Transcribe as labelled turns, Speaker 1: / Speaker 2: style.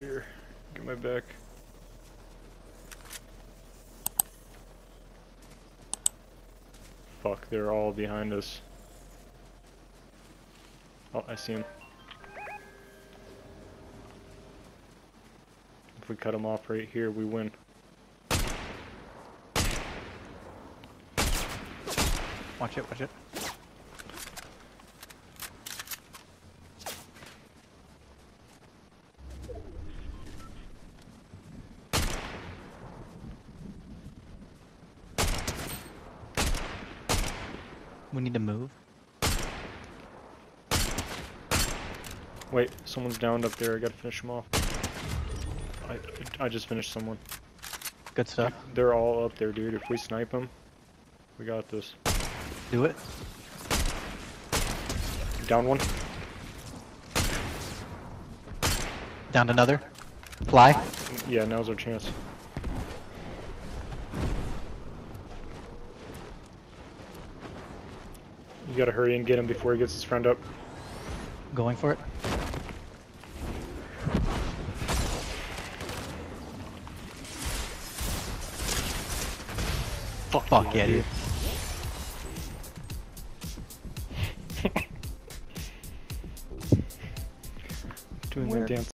Speaker 1: Here, get my back. Fuck, they're all behind us. Oh, I see him. If we cut him off right here, we win.
Speaker 2: Watch it, watch it. We need to move.
Speaker 1: Wait, someone's downed up there. I gotta finish them off. I I just finished someone.
Speaker 2: Good stuff.
Speaker 1: They're all up there, dude. If we snipe them, we got this.
Speaker 2: Do it.
Speaker 1: Down one.
Speaker 2: Down another. Fly.
Speaker 1: Yeah, now's our chance. You gotta hurry and get him before he gets his friend up.
Speaker 2: Going for it. Fuck yeah, dude.
Speaker 1: Doing
Speaker 2: Where-
Speaker 1: the dance